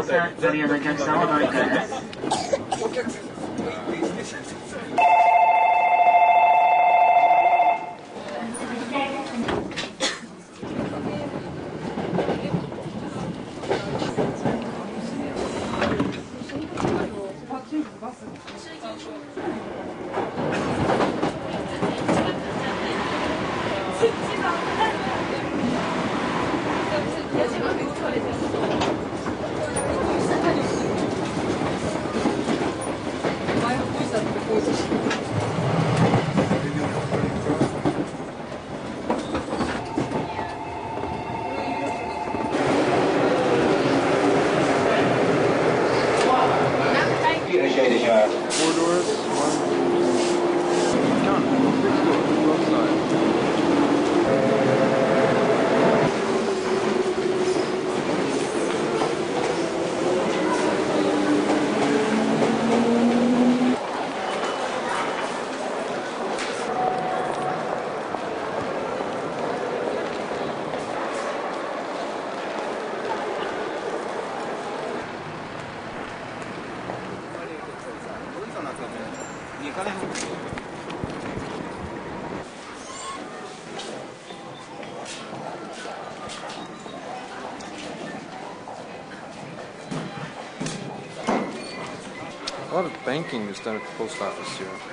さん、ご利用のお客様をお乗り換えさす。A lot of banking is done at the post office here.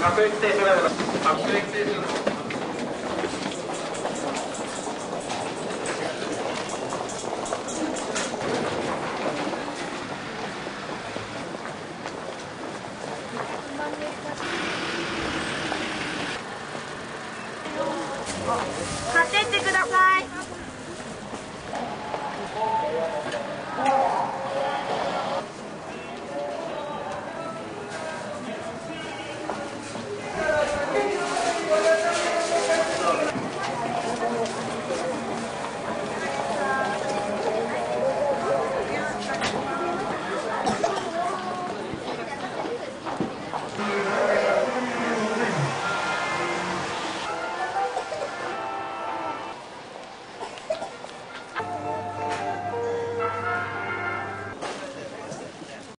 各駅停車があります。各